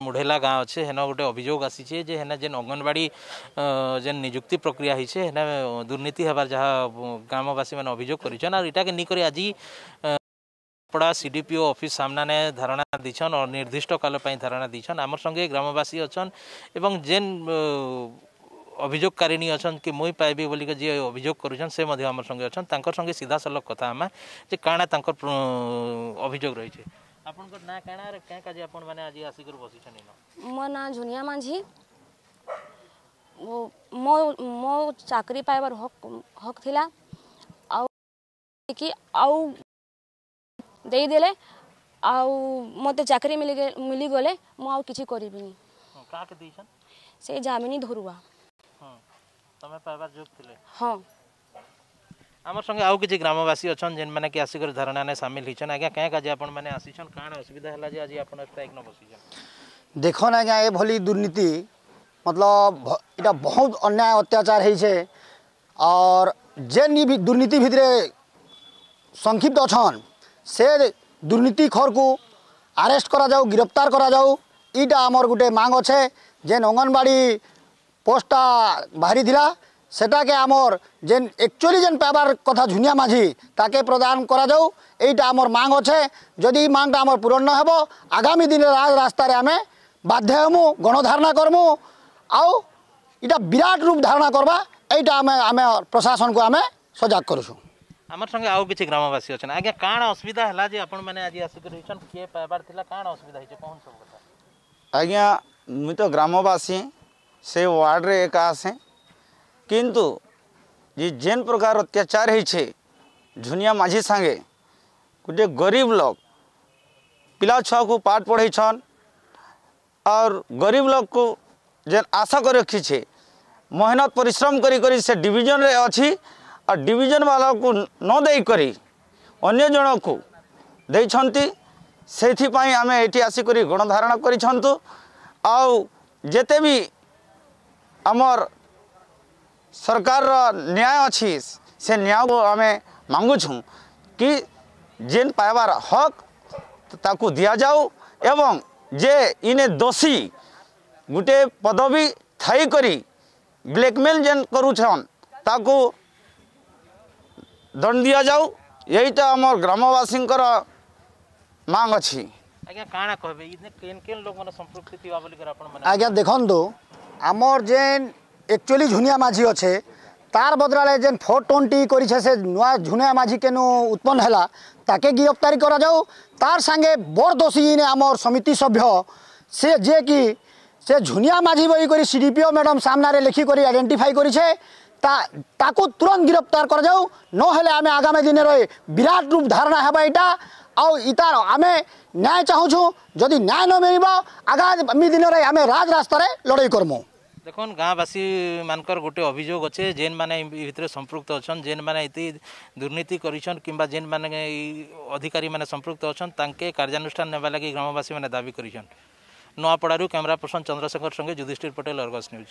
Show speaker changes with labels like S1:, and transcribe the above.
S1: ମୁଢ଼େଲା ଗାଁ ଅଛେ ହେନ ଗୋଟେ ଅଭିଯୋଗ ଆସିଛେ ଯେ ହେନେ ଯେନ୍ ଅଙ୍ଗନବାଡ଼ି ଯେନ୍ ନିଯୁକ୍ତି ପ୍ରକ୍ରିୟା ହେଇଛେ ହେନେ ଦୁର୍ନୀତି ହେବାର ଯାହା ଗ୍ରାମବାସୀମାନେ ଅଭିଯୋଗ କରିଛନ୍ ଆର୍ ଇଟାକେ ନେଇକରି ଆଜି ପଡ଼ା C D P O office ସାମ୍ନାନେ ଧାରଣା ଦେଇଛନ୍ ନିର୍ଦ୍ଦିଷ୍ଟ କାଳ ପାଇଁ ଧାରଣା ଦେଇଛନ୍ ଆମର ସଙ୍ଗେ ଗ୍ରାମବାସୀ ଅଛନ୍ ଏବଂ ଯେନ୍ ଅଭିଯୋଗକାରିଣୀ ଅଛନ୍ କି ମୁଇଁ ପାଇବି ବୋଲିକି ଯିଏ ଅଭିଯୋଗ କରୁଛନ୍ ସେ ମଧ୍ୟ ଆମର ସଙ୍ଗେ ଅଛନ୍ ତାଙ୍କର ସଙ୍ଗେ ସିଧାସଳଖ କଥା ଆମେ ଯେ କାଣା ତାଙ୍କର ଅଭିଯୋଗ ରହିଛେ ଆପଣଙ୍କର ନାଁ କାଣା ଆର୍ କାଁ କାଜି ଆପଣମାନେ ଆଜି ଆସିକରି ବସିଛନ୍ ଇନ
S2: ମୋ ନାଁ ଝୁନିଆ ମାଝୀ ମୋ ମୋ ଚାକିରି ପାଇବାର ହକ୍ ହକ୍ ଥିଲା ଆଉ କି ଆଉ ଦେଇଦେଲେ ଆଉ ମୋତେ ଚାକିରି ମିଳିଗଲେ ମୁଁ ଆଉ କିଛି କରିବିନି
S1: କାହାକେ ଦେଇଛନ୍
S2: ସେଇ ଜାମିନି ଧରୁଆ
S1: ହଁ ତମେ ପାଇବାର ଯୋଗ ଥିଲେ
S2: ହଁ
S1: আমার সঙ্গে আউ কিছু গ্রামবাসী অছন যেন মানে কি আসিকর ধারণানে সামিল হইছন আজ্ঞা কেঁ কাজে আপন মানে আসিছন কাণ অসুবিধা হেলা যে আজি আপন স্ট্রাইক ন বসিছন
S3: দেখুন আজ্ঞা এভলি দুর্নীতি মতলব এটা বহুত অন্যায় অত্যাচার হয়েছে আর যেন দুর্নীতি ভিতরে সংক্ষিপ্ত অছন সে দুর্নীতি খরকু আরেস্ট করা যাও গ্রেপ্তার করা যাও এইটা আমার গোটে মাং অছে যেন অঙ্গনবাড়ি পোস্টটা বাহারি সেটাকে আমার যেন একচুয়ালি যেন পাইবার কথা ঝুনিয়া মাঝি তাকে প্রদান করা যাও। এইটা আমার মাং অছে যদি এই মাংটা আমার পূরণ হব আগামী দিনে রাজ রাস্তায় আমি বাধ্য হমু গণধারণা করমু। আও এটা বিরাট রূপ ধারণা করবা এইটা আমি আমি প্রশাসনকে আমি সজাগ করছু।
S1: আমার সঙ্গে আউ কিছু গ্রামবাসী অছেন আজ্ঞা কাণ অসুবিধা হল যে আপন মানে আজ আসিকি রইছেন কে পাইবার লা কাণ অসুবিধা হয়েছে কোন সব কথা
S4: আজ্ঞা মুই তো গ্রামবাসী সেই ওয়ার্ডরে একা আসে କିନ୍ତୁ ଯେ ଯେନ୍ ପ୍ରକାର ଅତ୍ୟାଚାର ହେଇଛେ ଝୁନିଆ ମାଝି ସାଙ୍ଗେ ଗୋଟେ ଗରିବ ଲୋକ ପିଲା ଛୁଆକୁ ପାଠ ପଢ଼େଇଛନ୍ ଆର୍ ଗରିବ ଲୋକକୁ ଯେନ୍ ଆଶା କରି ରଖିଛେ ମେହନତ ପରିଶ୍ରମ କରି କରି ସେ ଡିଭିଜନରେ ଅଛି ଆଉ ଡିଭିଜନ ବାଲାକୁ ନ ଦେଇକରି ଅନ୍ୟ ଜଣକୁ ଦେଇଛନ୍ତି ସେଇଥିପାଇଁ ଆମେ ଏଠି ଆସିକରି ଗଣଧାରଣା କରିଛନ୍ତୁ ଆଉ ଯେତେ ବି ଆମର ସରକାରର ନ୍ୟାୟ ଅଛି ସେ ନ୍ୟାୟକୁ ଆମେ ମାଗୁଛୁ କି ଯେନ୍ ପାଇବାର ହକ୍ ତାକୁ ଦିଆଯାଉ ଏବଂ ଯେ ଇନେ ଦୋଷୀ ଗୋଟେ ପଦବୀ ଥାଇକରି ବ୍ଲାକ୍ମେଲ୍ ଯେନ୍ କରୁଛନ୍ ତାକୁ ଦଣ୍ଡ ଦିଆଯାଉ ଏଇଟା ଆମର ଗ୍ରାମବାସୀଙ୍କର ମାଙ୍ଗ ଅଛି
S1: ଆଜ୍ଞା
S3: ଦେଖନ୍ତୁ ଆମର ଯେନ୍ একচুয়ালি ঝুনিয়া মাঝি অছে তার বদলালে যেন ফোর টোনটি করেছে সে নূয়া ঝুনিয়া মাঝি কেন উৎপন্ন হেলা, তাকে গিরফতারি করা যাও। তার সাথে বড় দোষী ইনে আমার সমিতি সভ্য। সে যে কি, সে ঝুনিয়া মাঝি বই করে সিডিপিও ম্যাডাম সামনারে লিখি করে আইডেন্টিফাই করেছে, তা, তাকে তুরন্ত গ্রেপ্তার করা যাও। নহলে আমি আগামী দিনের বিরাট রূপ ধারণা হেবা এটা আউ ইতার আমি ন্যায় চাহুছু, যদি ন্যায় ন মিলব, আগামী দিনের আমি রাজ রাস্তায় লড়াই করমু।
S1: দেখুন গাঁবাসী মানকর গোটে অভিযোগ অছে যেন মানে ভিতরে সম্পৃক্ত অছন, যেন মানে এতে দুর্নীতি করিছন কিংবা যেন মানে এই অধিকারী মানে সম্পৃক্ত অছন তাঙ্কে কার্যানুষ্ঠান নেবা লাগি গ্রামবাসী মানে দাবি করিছন। নোয়াপড়ারু ক্যামেরা পর্সন চন্দ্রশেখর সঙ্গে যুধিষ্ঠির পটেল, অর্গস নিউজ।